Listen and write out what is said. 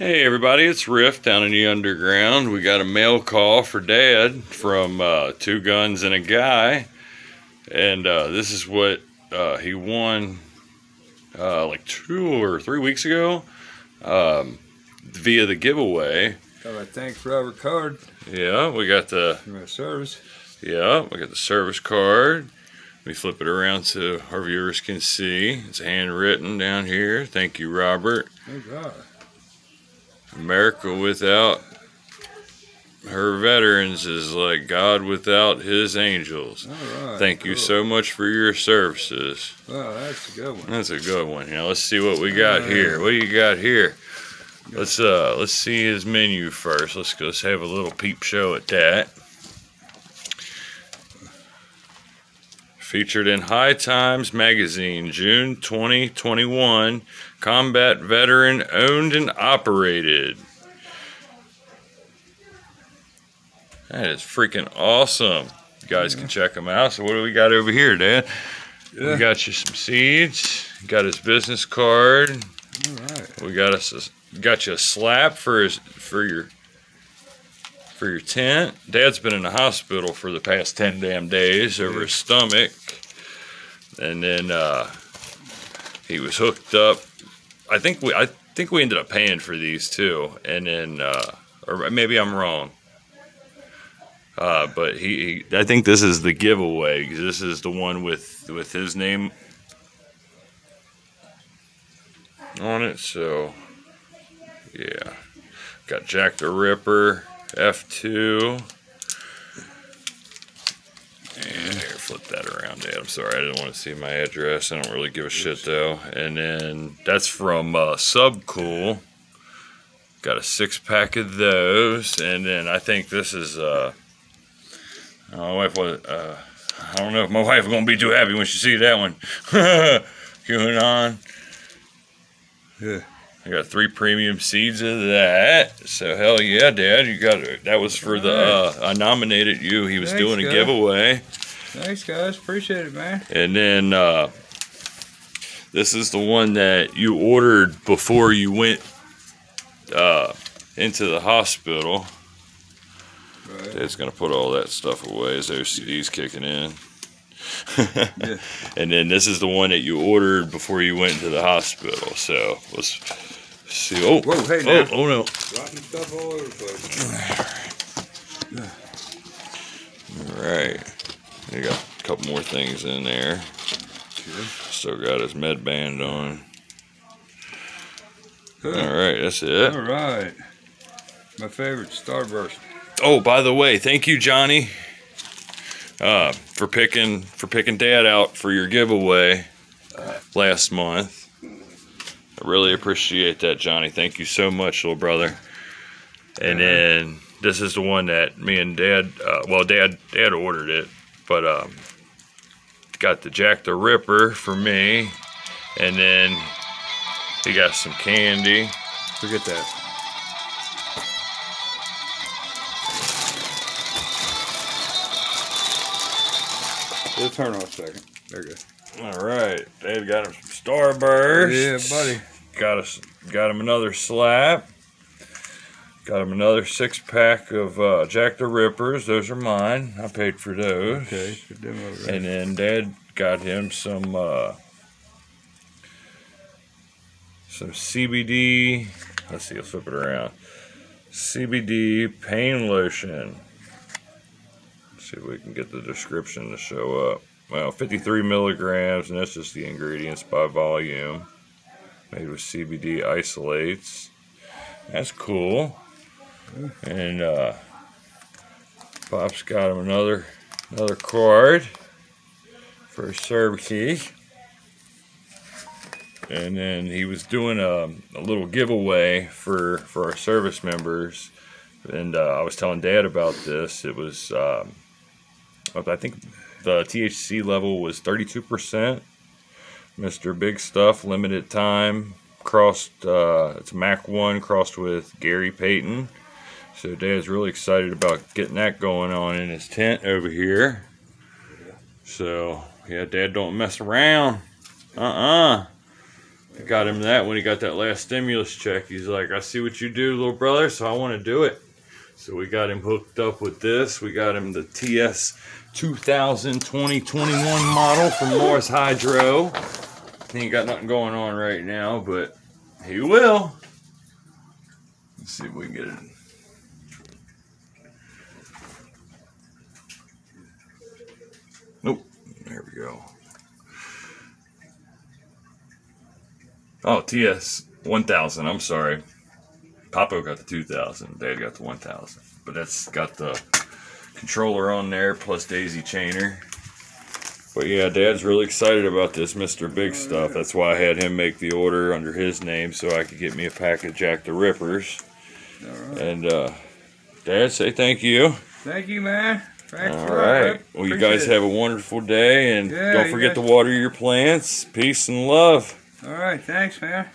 Hey everybody, it's Riff down in the underground. We got a mail call for Dad from uh, Two Guns and a Guy, and uh, this is what uh, he won uh, like two or three weeks ago um, via the giveaway. Got my thanks Robert card. Yeah, we got the service. yeah we got the service card. Let me flip it around so our viewers can see. It's handwritten down here. Thank you, Robert. Oh God. America without her veterans is like God without his angels. All right. Thank you so much for your services. Wow, that's a good one. That's a good one. Now let's see what we got here. What do you got here? Let's uh let's see his menu first. Let's go let's have a little peep show at that. Featured in High Times magazine, June 2021. Combat veteran owned and operated. That is freaking awesome. You guys can check them out. So what do we got over here, Dad? Yeah. We got you some seeds. Got his business card. All right. We got us a, got you a slap for his for your for your tent. Dad's been in the hospital for the past ten damn days over his stomach, and then uh, he was hooked up. I think we I think we ended up paying for these too, and then uh, or maybe I'm wrong. Uh, but he, he, I think this is the giveaway. This is the one with with his name on it. So, yeah, got Jack the Ripper, F2. And here, flip that around, Dad. I'm sorry, I didn't want to see my address. I don't really give a shit though. And then that's from uh, Subcool. Got a six pack of those, and then I think this is. Uh, my wife was. Uh, I don't know if my wife is gonna be too happy when she see that one. QAnon. Yeah. I got three premium seeds of that. So hell yeah, Dad, you got it. That was for the. Uh, I nominated you. He was Thanks, doing a guy. giveaway, Thanks, guys. Appreciate it, man. and then uh, this is the one that you ordered before you went uh, into the hospital. Right. Dad's gonna put all that stuff away as OCD's kicking in. Yeah. And then this is the one that you ordered before you went to the hospital. So let's see. Oh, Whoa, hey, oh, oh no. Rotten stuff all over the place. All right. You got a couple more things in there. Good. Still got his med band on. All Huh. right, that's it. All right. My favorite Starburst. Oh, by the way, thank you, Johnny, uh, for picking for picking Dad out for your giveaway last month. I really appreciate that, Johnny. Thank you so much, little brother. And then this is the one that me and Dad, uh, well, Dad, Dad ordered it, but um, got the Jack the Ripper for me, and then he got some candy. Forget that. It'll turn off a second. There you go. All right, Dad got him some Starburst. Yeah, buddy. Got us, got him another slap. Got him another six pack of uh, Jack the Rippers. Those are mine. I paid for those. Okay. Demo right. And then Dad got him some uh, some CBD. Let's see. Let's flip it around. CBD pain lotion. See if we can get the description to show up. Well, 53 milligrams, and that's just the ingredients by volume. Made with CBD isolates. That's cool. And uh, Pop's got him another another card for his serve key. And then he was doing a, a little giveaway for, for our service members. And uh, I was telling Dad about this. It was, um, I think the THC level was 32%. Mr. Big Stuff, limited time, crossed, uh, it's Mac 1 crossed with Gary Payton. So Dad's really excited about getting that going on in his tent over here. So, yeah, Dad don't mess around. Uh-uh. got him that when he got that last stimulus check. He's like, I see what you do, little brother, so I want to do it. So we got him hooked up with this. We got him the TS 2000 2021 model from Mars Hydro. He ain't got nothing going on right now, but he will. Let's see if we can get it. Nope. There we go. Oh, TS 1000. I'm sorry. Papo got the 2000. Dad got the 1000. But that's got the controller on there plus daisy chainer. But yeah, Dad's really excited about this Mr. Big stuff. That's why I had him make the order under his name so I could get me a pack of Jack the Rippers. And uh, Dad, say thank you. Thank you, man. Thanks All right. Well, you guys it. have a wonderful day, and Yeah, don't forget to water your plants. Peace and love. All right. Thanks, man.